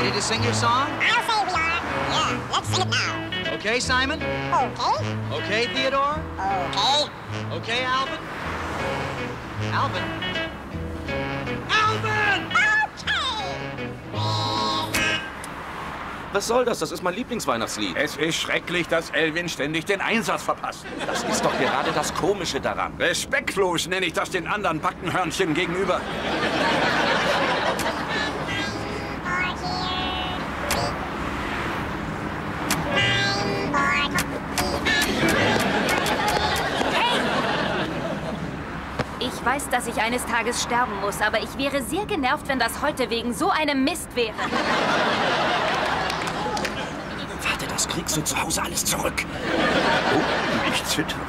Ready to sing your song? I'll say we are. Yeah, let's sing it now. Okay, Simon? Okay. Okay, Theodore? Okay. Okay, Alvin? Alvin? Alvin! Was soll das? Das ist mein Lieblingsweihnachtslied. Es ist schrecklich, dass Elvin ständig den Einsatz verpasst. Das ist doch gerade das Komische daran. Respektlos nenne ich das den anderen Backenhörnchen gegenüber. Ich weiß, dass ich eines Tages sterben muss, aber ich wäre sehr genervt, wenn das heute wegen so einem Mist wäre. Warte, das kriegst du zu Hause alles zurück. Oh, nicht zittern.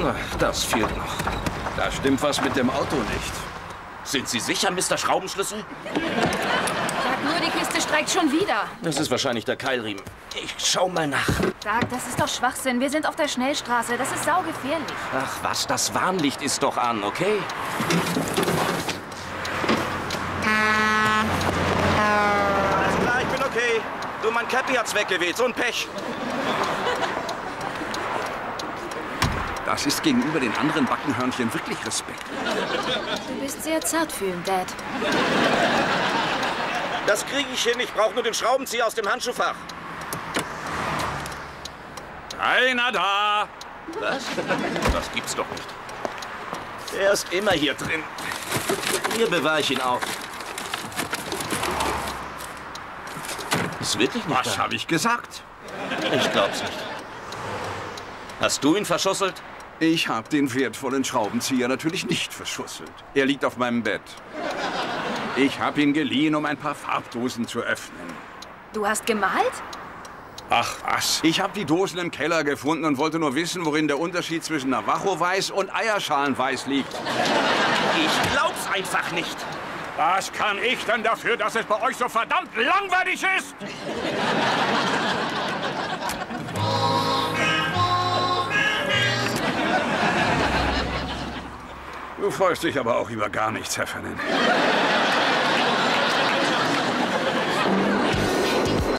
Na, das fehlt noch. Da stimmt was mit dem Auto nicht. Sind Sie sicher, Mr. Schraubenschlüssel? Streikt schon wieder. Das ist wahrscheinlich der Keilriemen. Ich schau mal nach. Sag, das ist doch Schwachsinn. Wir sind auf der Schnellstraße. Das ist saugefährlich. Ach was, das Warnlicht ist doch an, okay? Alles klar, ich bin okay. Du, mein Cappy hat's weggeweht. So ein Pech. Das ist gegenüber den anderen Backenhörnchen wirklich Respekt. Du bist sehr zartfühlend, Dad. Das kriege ich hin. Ich brauche nur den Schraubenzieher aus dem Handschuhfach. Keiner da! Was? Das gibt's doch nicht. Er ist immer hier drin. Hier bewahre ich ihn auf. Ist wirklich nicht Was habe ich gesagt? Ich glaub's nicht. Hast du ihn verschusselt? Ich habe den wertvollen Schraubenzieher natürlich nicht verschusselt. Er liegt auf meinem Bett. Ich habe ihn geliehen, um ein paar Farbdosen zu öffnen. Du hast gemalt? Ach was. Ich habe die Dosen im Keller gefunden und wollte nur wissen, worin der Unterschied zwischen Navajo-Weiß und Eierschalenweiß liegt. Ich glaub's einfach nicht. Was kann ich denn dafür, dass es bei euch so verdammt langweilig ist? Du freust dich aber auch über gar nichts, Heffernan.